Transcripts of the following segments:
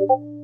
you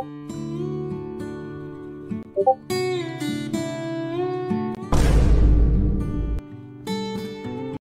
Thank you.